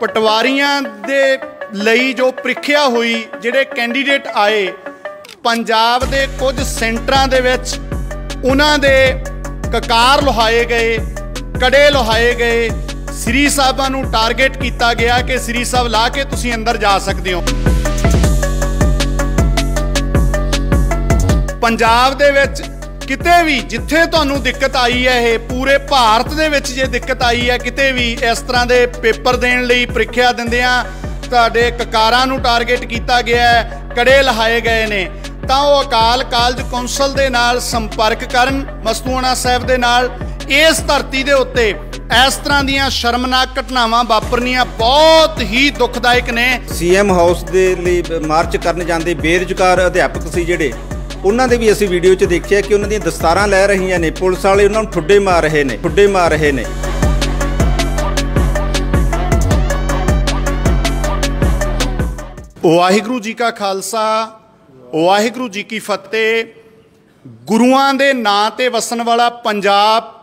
ਪਟਵਾਰੀਆਂ ਦੇ ਲਈ ਜੋ ਪ੍ਰੀਖਿਆ ਹੋਈ, ਜਿਹੜੇ ਕੈਂਡੀਡੇਟ ਆਏ, ਪੰਜਾਬ ਦੇ ਕੁਝ ਸੈਂਟਰਾਂ ਦੇ ਵਿੱਚ ਉਹਨਾਂ ਦੇ ਕਕਾਰ ਲੁਹਾਏ ਗਏ, ਕੜੇ ਲੁਹਾਏ ਗਏ, ਸ੍ਰੀ ਸਾਹਿਬਾਂ ਨੂੰ ਟਾਰਗੇਟ ਕੀਤਾ ਗਿਆ ਕਿ ਸ੍ਰੀ ਸਾਹਿਬ ਲਾ ਕੇ ਤੁਸੀਂ ਅੰਦਰ ਜਾ ਸਕਦੇ ਹੋ। ਪੰਜਾਬ ਦੇ ਵਿੱਚ ਕਿਤੇ ਵੀ ਜਿੱਥੇ ਤੁਹਾਨੂੰ ਦਿੱਕਤ ਆਈ ਹੈ ਇਹ ਪੂਰੇ ਭਾਰਤ ਦੇ ਵਿੱਚ ਜੇ ਦਿੱਕਤ ਆਈ ਹੈ ਕਿਤੇ ਵੀ ਇਸ ਤਰ੍ਹਾਂ ਦੇ ਪੇਪਰ ਦੇਣ ਲਈ ਪ੍ਰੀਖਿਆ ਦਿੰਦਿਆਂ ਤੁਹਾਡੇ ਕਕਾਰਾਂ ਨੂੰ ਟਾਰਗੇਟ ਕੀਤਾ ਗਿਆ ਹੈ, ਕੜੇ ਲਹਾਏ ਗਏ ਨੇ। ਤਾਂ ਉਹ ਅਕਾਲ ਕਾਲਜ ਕੌਂਸਲ ਦੇ ਨਾਲ ਸੰਪਰਕ ਕਰਨ, ਮਸਤੂਆਣਾ ਸਾਹਿਬ ਦੇ ਨਾਲ, ਇਸ ਧਰਤੀ ਦੇ ਉੱਤੇ ਇਸ ਤਰ੍ਹਾਂ ਦੀਆਂ ਸ਼ਰਮਨਾਕ ਘਟਨਾਵਾਂ ਵਾਪਰਨੀਆਂ ਬਹੁਤ ਹੀ ਦੁਖਦਾਇਕ ਨੇ। ਸੀਐਮ ਹਾਊਸ ਦੇ ਲਈ ਮਾਰਚ ਕਰਨ ਜਾਂਦੇ ਬੇਰੁਜ਼ਗਾਰ ਅਧਿਆਪਕ ਸੀ ਜਿਹੜੇ ਉਹਨਾਂ ਦੇ ਵੀ ਅਸੀਂ ਵੀਡੀਓ 'ਚ ਦੇਖਿਆ ਕਿ ਉਹਨਾਂ ਦੀਆਂ ਦਸਤਾਰਾਂ ਲੈ ਰਹੀਆਂ ਨੇ। ਪੁਲਿਸ ਵਾਲੇ ਉਹਨਾਂ ਨੂੰ ਠੁੱਡੇ ਮਾਰ ਰਹੇ ਨੇ, ਠੁੱਡੇ ਮਾਰ ਰਹੇ ਨੇ। ਵਾਹਿਗੁਰੂ ਜੀ ਕਾ ਖਾਲਸਾ, ਵਾਹਿਗੁਰੂ ਜੀ ਕੀ ਫਤਿਹ। ਗੁਰੂਆਂ ਦੇ ਨਾਂ ਤੇ ਵਸਣ ਵਾਲਾ ਪੰਜਾਬ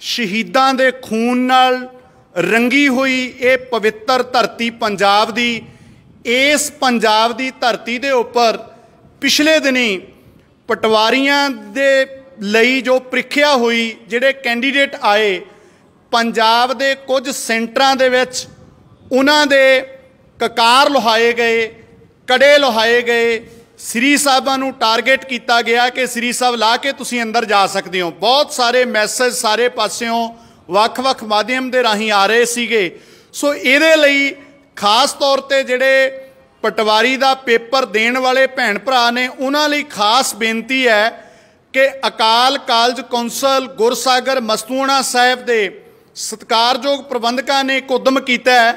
ਸ਼ਹੀਦਾਂ ਦੇ ਖੂਨ ਨਾਲ ਰੰਗੀ ਹੋਈ ਇਹ ਪਵਿੱਤਰ ਧਰਤੀ ਪੰਜਾਬ ਦੀ, ਇਸ ਪੰਜਾਬ ਦੀ ਧਰਤੀ ਦੇ ਉੱਪਰ ਪਿਛਲੇ ਦਿਨੀ ਪਟਵਾਰੀਆਂ ਦੇ ਲਈ ਜੋ ਪ੍ਰੀਖਿਆ ਹੋਈ, ਜਿਹੜੇ ਕੈਂਡੀਡੇਟ ਆਏ, ਪੰਜਾਬ ਦੇ ਕੁਝ ਸੈਂਟਰਾਂ ਦੇ ਵਿੱਚ ਉਹਨਾਂ ਦੇ ਕਕਾਰ ਲੁਹਾਏ ਗਏ, ਕੜੇ ਲੁਹਾਏ ਗਏ। ਸ੍ਰੀ ਸਾਹਿਬਾਂ ਨੂੰ ਟਾਰਗੇਟ ਕੀਤਾ ਗਿਆ ਕਿ ਸ੍ਰੀ ਸਾਹਿਬ ਲਾ ਕੇ ਤੁਸੀਂ ਅੰਦਰ ਜਾ ਸਕਦੇ ਹੋ। ਬਹੁਤ ਸਾਰੇ ਮੈਸੇਜ ਸਾਰੇ ਪਾਸਿਓਂ ਵੱਖ-ਵੱਖ ਮਾਧਿਅਮ ਦੇ ਰਾਹੀਂ ਆ ਰਹੇ ਸੀਗੇ। ਸੋ ਇਹਦੇ ਲਈ ਖਾਸ ਤੌਰ ਤੇ ਜਿਹੜੇ ਪਟਵਾਰੀ ਦਾ ਪੇਪਰ ਦੇਣ ਵਾਲੇ ਭੈਣ ਭਰਾ ਨੇ ਉਹਨਾਂ ਲਈ ਖਾਸ ਬੇਨਤੀ ਹੈ ਕਿ ਅਕਾਲ ਕਾਲਜ ਕੌਂਸਲ ਗੁਰਸਾਗਰ ਮਸਤੂਆਣਾ ਸਾਹਿਬ ਦੇ ਸਤਿਕਾਰਯੋਗ ਪ੍ਰਬੰਧਕਾਂ ਨੇ ਇੱਕ ਉਦਮ ਕੀਤਾ ਹੈ।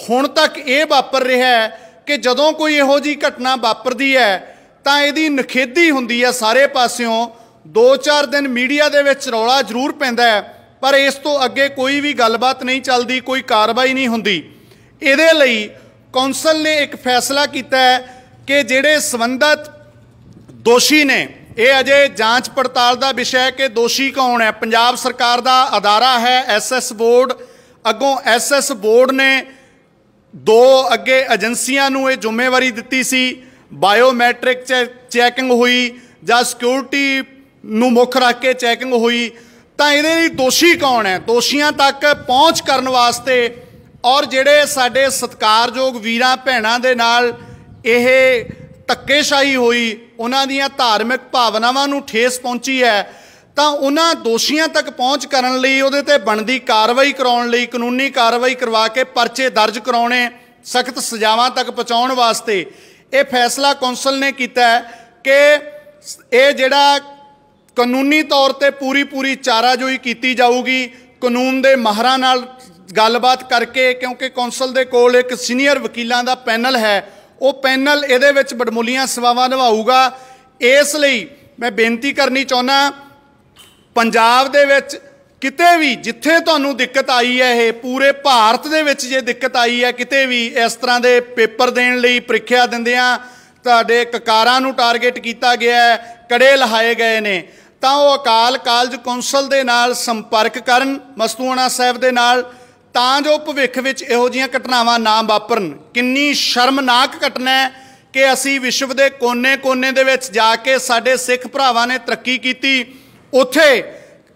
ਹੁਣ ਤੱਕ ਇਹ ਵਾਪਰ ਰਿਹਾ ਹੈ ਕਿ ਜਦੋਂ ਕੋਈ ਇਹੋ ਜੀ ਘਟਨਾ ਵਾਪਰਦੀ ਹੈ, ਤਾਂ ਇਹਦੀ ਨਖੇਦੀ ਹੁੰਦੀ ਹੈ ਸਾਰੇ ਪਾਸਿਓਂ। 2-4 ਦਿਨ ਮੀਡੀਆ ਦੇ ਵਿੱਚ ਰੌਲਾ ਜ਼ਰੂਰ ਪੈਂਦਾ ਹੈ, ਪਰ ਇਸ ਤੋਂ ਅੱਗੇ ਕੋਈ ਵੀ ਗੱਲਬਾਤ ਨਹੀਂ ਚੱਲਦੀ, ਕੋਈ ਕਾਰਵਾਈ ਨਹੀਂ ਹੁੰਦੀ। ਇਹਦੇ ਲਈ ਕੌਂਸਲ ਨੇ ਇੱਕ ਫੈਸਲਾ ਕੀਤਾ ਹੈ ਕਿ ਜਿਹੜੇ ਸੰਬੰਧਤ ਦੋਸ਼ੀ ਨੇ, ਇਹ ਅਜੇ ਜਾਂਚ ਪੜਤਾਲ ਦਾ ਵਿਸ਼ਾ ਹੈ ਕਿ ਦੋਸ਼ੀ ਕੌਣ ਹੈ? ਪੰਜਾਬ ਸਰਕਾਰ ਦਾ ਅਦਾਰਾ ਹੈ ਐਸਐਸ ਬੋਰਡ। ਅੱਗੋਂ ਐਸਐਸ ਬੋਰਡ ਨੇ ਦੋ ਅੱਗੇ ਏਜੰਸੀਆਂ ਨੂੰ ਇਹ ਜ਼ਿੰਮੇਵਾਰੀ ਦਿੱਤੀ ਸੀ। ਬਾਇਓਮੈਟ੍ਰਿਕ ਚੈਕਿੰਗ ਹੋਈ ਜਾਂ ਸਿਕਿਉਰਿਟੀ ਨੂੰ ਮੁੱਖ ਰੱਖ ਕੇ ਚੈਕਿੰਗ ਹੋਈ। ਤਾਂ ਇਹਦੇ ਲਈ ਦੋਸ਼ੀ ਕੌਣ ਹੈ? ਦੋਸ਼ੀਆਂ ਤੱਕ ਪਹੁੰਚ ਕਰਨ ਵਾਸਤੇ ਔਰ ਜਿਹੜੇ ਸਾਡੇ ਸਤਿਕਾਰਯੋਗ ਵੀਰਾਂ ਭੈਣਾਂ ਦੇ ਨਾਲ ਇਹ ਧੱਕੇਸ਼ਾਹੀ ਹੋਈ, ਉਹਨਾਂ ਦੀਆਂ ਧਾਰਮਿਕ ਭਾਵਨਾਵਾਂ ਨੂੰ ਠੇਸ ਪਹੁੰਚੀ ਹੈ, ਤਾਂ ਉਹਨਾਂ ਦੋਸ਼ੀਆਂ ਤੱਕ ਪਹੁੰਚ ਕਰਨ ਲਈ ਉਹਦੇ ਤੇ ਬਣਦੀ ਕਾਰਵਾਈ ਕਰਾਉਣ ਲਈ, ਕਾਨੂੰਨੀ ਕਾਰਵਾਈ ਕਰਵਾ ਕੇ ਪਰਚੇ ਦਰਜ ਕਰਾਉਣੇ, ਸਖਤ ਸਜ਼ਾਵਾਂ ਤੱਕ ਪਹੁੰਚਾਉਣ ਵਾਸਤੇ ਇਹ ਫੈਸਲਾ ਕੌਂਸਲ ਨੇ ਕੀਤਾ ਕਿ ਇਹ ਜਿਹੜਾ ਕਾਨੂੰਨੀ ਤੌਰ ਤੇ ਪੂਰੀ ਪੂਰੀ ਚਾਰਾਜੋਈ ਕੀਤੀ ਜਾਊਗੀ, ਕਾਨੂੰਨ ਦੇ ਮਾਹਰਾਂ ਨਾਲ ਗੱਲਬਾਤ ਕਰਕੇ ਕਿਉਂਕਿ ਕੌਂਸਲ ਦੇ ਕੋਲ ਇੱਕ ਸੀਨੀਅਰ ਵਕੀਲਾਂ ਦਾ ਪੈਨਲ ਹੈ, ਉਹ ਪੈਨਲ ਇਹਦੇ ਵਿੱਚ ਬੜਮੁੱਲੀਆਂ ਸੇਵਾਵਾਂ ਨਿਭਾਊਗਾ। ਇਸ ਲਈ ਮੈਂ ਬੇਨਤੀ ਕਰਨੀ ਚਾਹੁੰਦਾ, ਪੰਜਾਬ ਦੇ ਵਿੱਚ ਕਿਤੇ ਵੀ ਜਿੱਥੇ ਤੁਹਾਨੂੰ ਦਿੱਕਤ ਆਈ ਹੈ, ਇਹ ਪੂਰੇ ਭਾਰਤ ਦੇ ਵਿੱਚ ਜੇ ਦਿੱਕਤ ਆਈ ਹੈ, ਕਿਤੇ ਵੀ ਇਸ ਤਰ੍ਹਾਂ ਦੇ ਪੇਪਰ ਦੇਣ ਲਈ ਪ੍ਰੀਖਿਆ ਦਿੰਦਿਆਂ ਤੁਹਾਡੇ ਕਕਾਰਾਂ ਨੂੰ ਟਾਰਗੇਟ ਕੀਤਾ ਗਿਆ ਹੈ, ਕੜੇ ਲਹਾਏ ਗਏ ਨੇ, ਤਾਂ ਉਹ ਅਕਾਲ ਕਾਲਜ ਕੌਂਸਲ ਦੇ ਨਾਲ ਸੰਪਰਕ ਕਰਨ, ਮਸਤੂਆਣਾ ਸਾਹਿਬ ਦੇ ਨਾਲ ਤਾਂ ਜੋ ਭਵਿੱਖ ਵਿੱਚ ਇਹੋ ਜੀਆਂ ਘਟਨਾਵਾਂ ਨਾ ਵਾਪਰਨ। ਕਿੰਨੀ ਸ਼ਰਮਨਾਕ ਘਟਨਾ ਹੈ ਕਿ ਅਸੀਂ ਵਿਸ਼ਵ ਦੇ ਕੋਨੇ-ਕੋਨੇ ਦੇ ਵਿੱਚ ਜਾ ਕੇ ਸਾਡੇ ਸਿੱਖ ਭਰਾਵਾਂ ਨੇ ਤਰੱਕੀ ਕੀਤੀ। ਉੱਥੇ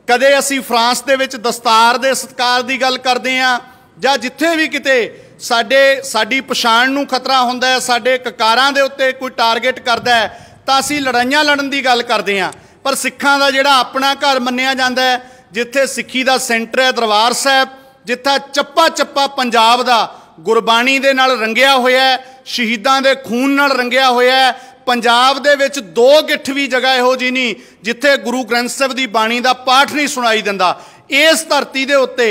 ਕਦੇ ਅਸੀਂ ਫਰਾਂਸ ਦੇ ਵਿੱਚ ਦਸਤਾਰ ਦੇ ਸਤਕਾਰ ਦੀ ਗੱਲ ਕਰਦੇ ਆਂ ਜਾਂ ਜਿੱਥੇ ਵੀ ਕਿਤੇ ਸਾਡੇ, ਸਾਡੀ ਪਛਾਣ ਨੂੰ ਖਤਰਾ ਹੁੰਦਾ ਹੈ, ਸਾਡੇ ਕਕਾਰਾਂ ਦੇ ਉੱਤੇ ਕੋਈ ਟਾਰਗੇਟ ਕਰਦਾ ਹੈ, ਤਾਂ ਅਸੀਂ ਲੜਾਈਆਂ ਲੜਨ ਦੀ ਗੱਲ ਕਰਦੇ ਆਂ ਪਰ ਸਿੱਖਾਂ ਦਾ ਜਿਹੜਾ ਆਪਣਾ ਘਰ ਮੰਨਿਆ ਜਾਂਦਾ ਹੈ, ਜਿੱਥੇ ਸਿੱਖੀ ਦਾ ਸੈਂਟਰ ਹੈ ਦਰਬਾਰ ਸਾਹਿਬ ਜਿੱਥਾ ਚੱਪਾ ਚੱਪਾ ਪੰਜਾਬ ਦਾ ਗੁਰਬਾਣੀ ਦੇ ਨਾਲ ਰੰਗਿਆ ਹੋਇਆ ਹੈ, ਸ਼ਹੀਦਾਂ ਦੇ ਖੂਨ ਨਾਲ ਰੰਗਿਆ ਹੋਇਆ ਹੈ, ਪੰਜਾਬ ਦੇ ਵਿੱਚ ਦੋ ਗਿੱਠ ਵੀ ਜਗ੍ਹਾ ਇਹੋ ਜੀ ਨਹੀਂ ਜਿੱਥੇ ਗੁਰੂ ਗ੍ਰੰਥ ਸਾਹਿਬ ਦੀ ਬਾਣੀ ਦਾ ਪਾਠ ਨਹੀਂ ਸੁਣਾਈ ਦਿੰਦਾ। ਇਸ ਧਰਤੀ ਦੇ ਉੱਤੇ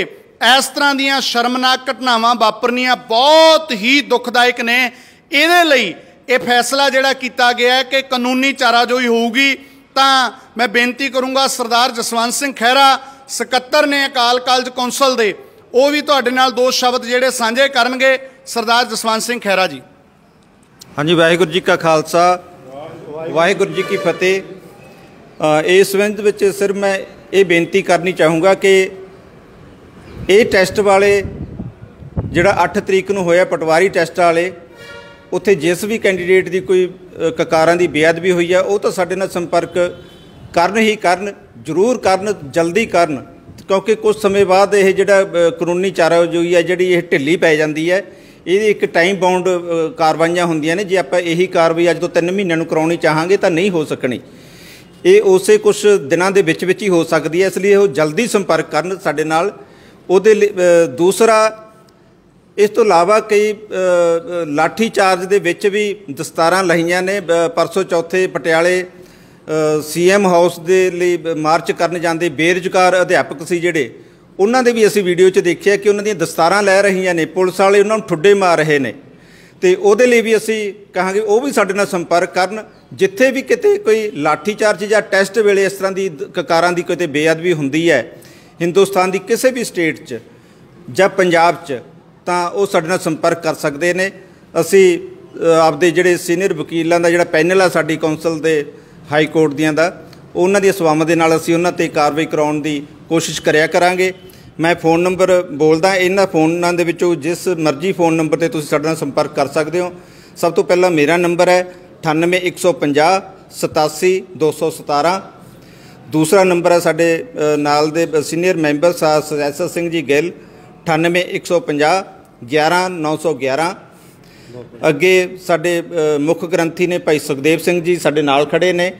ਇਸ ਤਰ੍ਹਾਂ ਦੀਆਂ ਸ਼ਰਮਨਾਕ ਘਟਨਾਵਾਂ ਵਾਪਰਨੀਆਂ ਬਹੁਤ ਹੀ ਦੁਖਦਾਇਕ ਨੇ। ਇਹਦੇ ਲਈ ਇਹ ਫੈਸਲਾ ਜਿਹੜਾ ਕੀਤਾ ਗਿਆ ਹੈ ਕਿ ਕਾਨੂੰਨੀ ਚਾਰਾਜੋਈ ਹੋਊਗੀ, ਤਾਂ ਮੈਂ ਬੇਨਤੀ ਕਰੂੰਗਾ ਸਰਦਾਰ ਜਸਵੰਤ ਸਿੰਘ ਖਹਿਰਾ, ਸਕੱਤਰ ਨੇ ਅਕਾਲ ਕਾਲਜ ਕੌਂਸਲ ਦੇ ਉਹ ਵੀ ਤੁਹਾਡੇ ਨਾਲ ਦੋ ਸ਼ਬਦ ਜਿਹੜੇ ਸਾਂਝੇ ਕਰਨਗੇ, ਸਰਦਾਰ ਜਸਵੰਤ ਸਿੰਘ ਖਹਿਰਾ ਜੀ। ਹਾਂਜੀ, ਵਾਹਿਗੁਰੂ ਜੀ ਕਾ ਖਾਲਸਾ, ਵਾਹਿਗੁਰੂ ਜੀ ਕੀ ਫਤਿਹ। ਇਸ ਸੰਬੰਧ ਵਿੱਚ ਸਿਰ ਮੈਂ ਇਹ ਬੇਨਤੀ ਕਰਨੀ ਚਾਹੂੰਗਾ ਕਿ ਇਹ ਟੈਸਟ ਵਾਲੇ, ਜਿਹੜਾ 8 ਤਰੀਕ ਨੂੰ ਹੋਇਆ ਪਟਵਾਰੀ ਟੈਸਟ ਵਾਲੇ, ਉੱਥੇ ਜਿਸ ਵੀ ਕੈਂਡੀਡੇਟ ਦੀ ਕੋਈ ਕਕਾਰਾਂ ਦੀ ਬੇਅਦਬੀ ਹੋਈ ਆ, ਉਹ ਤਾਂ ਸਾਡੇ ਨਾਲ ਸੰਪਰਕ ਕਰਨ ਹੀ ਕਰਨ, ਜ਼ਰੂਰ ਕਰਨ, ਜਲਦੀ ਕਰਨ। ਕਿਉਂਕਿ ਕੁਝ ਸਮੇਂ ਬਾਅਦ ਇਹ ਜਿਹੜਾ ਅ, ਕਾਨੂੰਨੀ ਚਾਰਾਜੋਈ ਹੈ ਜਿਹੜੀ ਇਹ ਢਿੱਲੀ ਪੈ ਜਾਂਦੀ ਹੈ ਇਹਦੀ ਇੱਕ ਟਾਈਮ ਬਾਉਂਡ ਕਾਰਵਾਈਆਂ ਹੁੰਦੀਆਂ ਨੇ। ਜੇ ਆਪਾਂ ਇਹੀ ਕਾਰਵਾਈ ਅੱਜ ਤੋਂ 3 ਮਹੀਨਿਆਂ ਨੂੰ ਕਰਾਉਣੀ ਚਾਹਾਂਗੇ ਤਾਂ ਨਹੀਂ ਹੋ ਸਕਣੀ। ਇਹ ਉਸੇ ਕੁਝ ਦਿਨਾਂ ਦੇ ਵਿੱਚ ਵਿੱਚ ਹੀ ਹੋ ਸਕਦੀ ਹੈ। ਇਸ ਲਈ ਉਹ ਜਲਦੀ ਸੰਪਰਕ ਕਰਨ ਸਾਡੇ ਨਾਲ। ਉਹਦੇ ਲਈ ਦੂਸਰਾ ਇਸ ਤੋਂ ਇਲਾਵਾ ਕਈ ਅ, ਲਾਠੀ ਚਾਰਜ ਦੇ ਵਿੱਚ ਵੀ ਦਸਤਾਰਾਂ ਲਹੀਆਂ ਨੇ। ਬ- ਪਰਸੋਂ ਚੌਥੇ ਪਟਿਆਲੇ ਸੀਐਮ ਹਾਊਸ ਦੇ ਲਈ ਮਾਰਚ ਕਰਨ ਜਾਂਦੇ ਬੇਰੁਜ਼ਗਾਰ ਅਧਿਆਪਕ ਸੀ ਜਿਹੜੇ, ਉਹਨਾਂ ਦੇ ਵੀ ਅਸੀਂ ਵੀਡੀਓ 'ਚ ਦੇਖਿਆ ਕਿ ਉਹਨਾਂ ਦੀਆਂ ਦਸਤਾਰਾਂ ਲੈ ਰਹੀਆਂ ਨੇ, ਪੁਲਿਸ ਵਾਲੇ ਉਹਨਾਂ ਨੂੰ ਠੁੱਡੇ ਮਾਰ ਰਹੇ ਨੇ। ਤੇ ਉਹਦੇ ਲਈ ਵੀ ਅਸੀਂ ਕਹਾਂਗੇ ਉਹ ਵੀ ਸਾਡੇ ਨਾਲ ਸੰਪਰਕ ਕਰਨ, ਜਿੱਥੇ ਵੀ ਕਿਤੇ ਕੋਈ ਲਾਠੀ ਚਾਰਜ ਜਾਂ ਟੈਸਟ ਵੇਲੇ ਇਸ ਤਰ੍ਹਾਂ ਦੀ ਕਕਾਰਾਂ ਦੀ ਕਿਤੇ ਬੇਅਦਬੀ ਹੁੰਦੀ ਹੈ, ਹਿੰਦੁਸਤਾਨ ਦੀ ਕਿਸੇ ਵੀ ਸਟੇਟ 'ਚ ਜਾਂ ਪੰਜਾਬ 'ਚ, ਤਾਂ ਉਹ ਸਾਡੇ ਨਾਲ ਸੰਪਰਕ ਕਰ ਸਕਦੇ ਨੇ। ਅਸੀਂ ਆਪਦੇ ਜਿਹੜੇ ਸੀਨੀਅਰ ਵਕੀਲਾਂ ਦਾ ਜਿਹੜਾ ਪੈਨਲ ਆ ਸਾਡੀ ਕੌਂਸਲ ਦੇ ਹਾਈ ਕੋਰਟ ਦੀਆਂ ਦਾ। ਉਹਨਾਂ ਦੀਆਂ ਸੇਵਾਵਾਂ ਦੇ ਨਾਲ ਅਸੀਂ ਉਹਨਾਂ ਤੇ ਕਾਰਵਾਈ ਕਰਾਉਣ ਦੀ ਕੋਸ਼ਿਸ਼ ਕਰਿਆ ਕਰਾਂਗੇ। ਮੈਂ ਫੋਨ ਨੰਬਰ ਬੋਲਦਾ, ਇਹਨਾਂ ਫੋਨਾਂ ਦੇ ਵਿੱਚੋਂ ਜਿਸ ਮਰਜ਼ੀ ਫੋਨ ਨੰਬਰ ਤੇ ਤੁਸੀਂ ਸਾਡੇ ਨਾਲ ਸੰਪਰਕ ਕਰ ਸਕਦੇ ਹੋ। ਸਭ ਤੋਂ ਪਹਿਲਾਂ ਮੇਰਾ ਨੰਬਰ ਹੈ 98150 87217 ਦੂਸਰਾ ਨੰਬਰ ਹੈ ਸਾਡੇ ਨਾਲ ਦੇ ਸੀਨੀਅਰ ਮੈਂਬਰ ਸਾ ਸਰੈਸਰ ਸਿੰਘ ਜੀ ਗਿੱਲ 98150 11911 ਅੱਗੇ ਸਾਡੇ ਮੁੱਖ ਗ੍ਰੰਥੀ ਨੇ ਭਾਈ ਸੁਖਦੇਵ ਸਿੰਘ ਜੀ ਸਾਡੇ ਨਾਲ ਖੜੇ ਨੇ।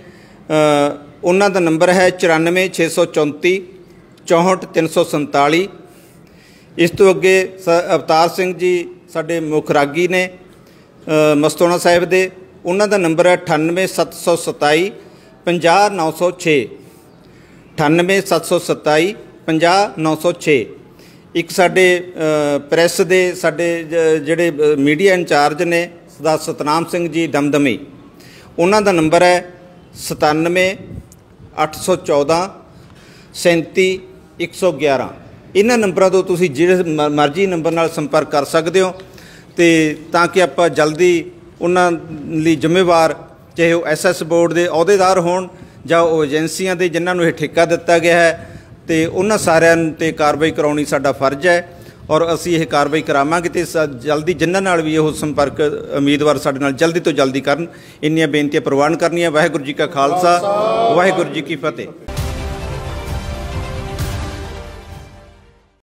ਉਹਨਾਂ ਦਾ ਨੰਬਰ ਹੈ 94634 64347 ਇਸ ਤੋਂ ਅੱਗੇ ਸ- ਅਵਤਾਰ ਸਿੰਘ ਜੀ ਸਾਡੇ ਮੁੱਖ ਰਾਗੀ ਨੇ ਅ, ਮਸਤੋਣਾ ਸਾਹਿਬ ਦੇ। ਉਹਨਾਂ ਦਾ ਨੰਬਰ ਹੈ 98727 50906 98727 50906 ਇੱਕ ਸਾਡੇ ਅ, ਪ੍ਰੈਸ ਦੇ ਸਾਡੇ ਜ- ਜਿਹੜੇ ਮੀਡੀਆ ਇੰਚਾਰਜ ਨੇ ਸਰਦਾਰ ਸਤਨਾਮ ਸਿੰਘ ਜੀ ਦਮਦਮੀ। ਉਹਨਾਂ ਦਾ ਨੰਬਰ ਹੈ 97 814 37 111 ਇਹਨਾਂ ਨੰਬਰਾਂ ਤੋਂ ਤੁਸੀਂ ਜਿਹੜੇ ਮ- ਮਰਜ਼ੀ ਨੰਬਰ ਨਾਲ ਸੰਪਰਕ ਕਰ ਸਕਦੇ ਹੋ ਤੇ ਤਾਂ ਕਿ ਆਪਾਂ ਜਲਦੀ ਉਹਨਾਂ ਲਈ ਜ਼ਿੰਮੇਵਾਰ ਚਾਹੇ ਉਹ ਐਸਐਸ ਬੋਰਡ ਦੇ ਅਹੁਦੇਦਾਰ ਹੋਣ ਜਾਂ ਉਹ ਏਜੰਸੀਆਂ ਦੇ ਜਿਨ੍ਹਾਂ ਨੂੰ ਇਹ ਠੇਕਾ ਦਿੱਤਾ ਗਿਆ ਹੈ ਤੇ ਉਹਨਾਂ ਸਾਰਿਆਂ ਤੇ ਕਾਰਵਾਈ ਕਰਾਉਣੀ ਸਾਡਾ ਫਰਜ਼ ਹੈ ਔਰ ਅਸੀਂ ਇਹ ਕਾਰਵਾਈ ਕਰਾਵਾਂਗੇ ਤੇ ਜਲਦੀ ਜਿਨ੍ਹਾਂ ਨਾਲ ਵੀ ਉਹ ਸੰਪਰਕ ਉਮੀਦਵਾਰ ਸਾਡੇ ਨਾਲ ਜਲਦੀ ਤੋਂ ਜਲਦੀ ਕਰਨ, ਇੰਨੀਆਂ ਬੇਨਤੀਆਂ ਪ੍ਰਵਾਨ ਕਰਨੀਆਂ। ਵਾਹਿਗੁਰੂ ਜੀ ਕਾ ਖਾਲਸਾ, ਵਾਹਿਗੁਰੂ ਜੀ ਕੀ ਫਤਿਹ।